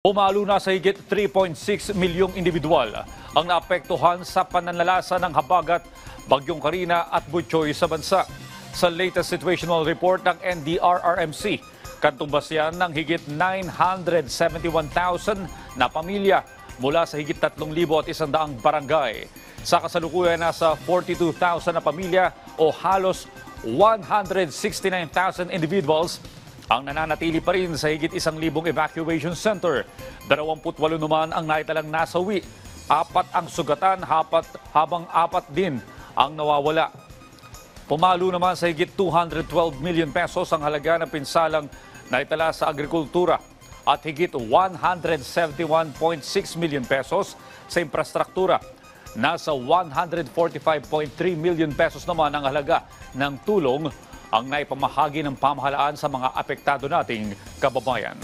Pumalo na sa higit 3.6 milyong individual ang naapektuhan sa pananalasa ng habagat, bagyong Karina at Butchoy sa bansa. Sa latest situational report ng NDRRMC, katumbas yan ng higit 971,000 na pamilya mula sa higit 3,100 barangay. Sa kasalukuyan, nasa 42,000 na pamilya o halos 169,000 individuals ang nananatili pa rin sa higit isang libong evacuation center. 28 naman ang naitalang nasawi. Apat ang sugatan hapat, habang apat din ang nawawala. Pumalo naman sa higit 212 million pesos ang halaga ng pinsalang naitala sa agrikultura at higit 171.6 million pesos sa infrastruktura. Nasa 145.3 million pesos naman ang halaga ng tulong ang naipamahagi ng pamahalaan sa mga apektado nating kababayan.